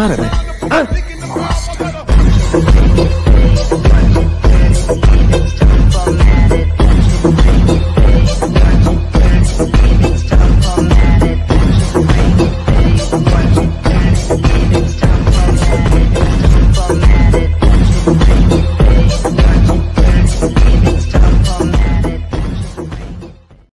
Yarın. Ha? Mars.